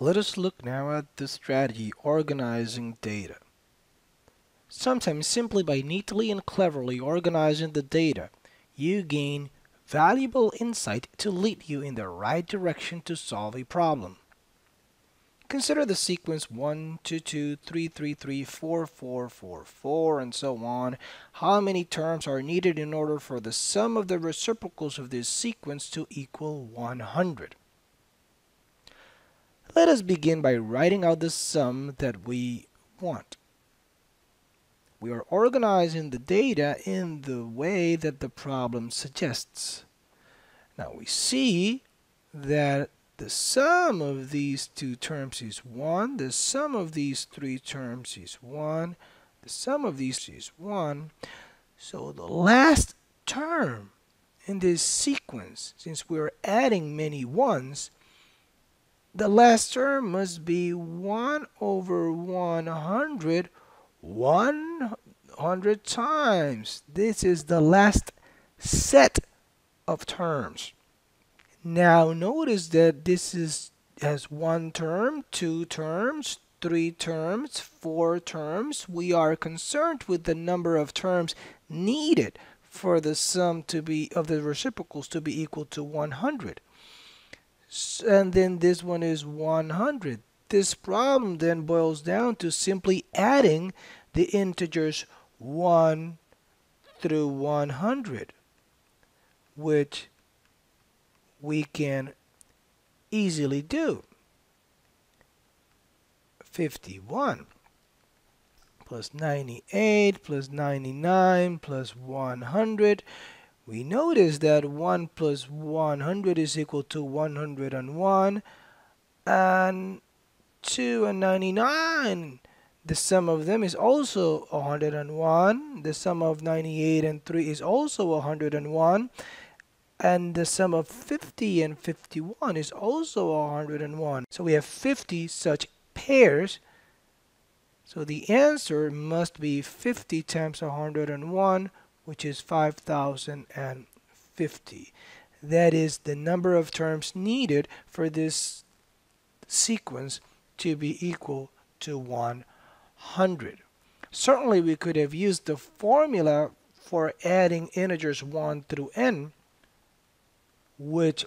Let us look now at the strategy organizing data. Sometimes simply by neatly and cleverly organizing the data, you gain valuable insight to lead you in the right direction to solve a problem. Consider the sequence 1, 2, 2, 3, 3, 3, 4, 4, 4, 4, and so on. How many terms are needed in order for the sum of the reciprocals of this sequence to equal 100? Let us begin by writing out the sum that we want. We are organizing the data in the way that the problem suggests. Now we see that the sum of these two terms is 1, the sum of these three terms is 1, the sum of these is 1. So the last term in this sequence, since we're adding many ones, the last term must be 1 over 100 100 times. This is the last set of terms. Now notice that this is has one term, two terms, three terms, four terms. We are concerned with the number of terms needed for the sum to be of the reciprocals to be equal to 100 and then this one is 100. This problem then boils down to simply adding the integers 1 through 100, which we can easily do. 51 plus 98 plus 99 plus 100 we notice that 1 plus 100 is equal to 101 and 2 and 99 the sum of them is also 101 the sum of 98 and 3 is also 101 and the sum of 50 and 51 is also 101 so we have 50 such pairs. So the answer must be 50 times 101 which is 5050. That is the number of terms needed for this sequence to be equal to 100. Certainly we could have used the formula for adding integers 1 through n, which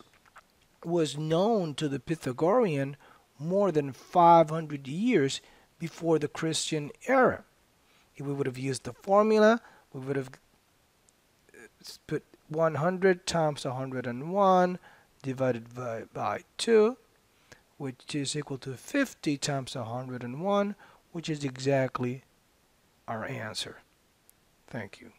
was known to the Pythagorean more than 500 years before the Christian era. If we would have used the formula, we would have put 100 times 101 divided by, by 2 which is equal to 50 times 101 which is exactly our answer. Thank you.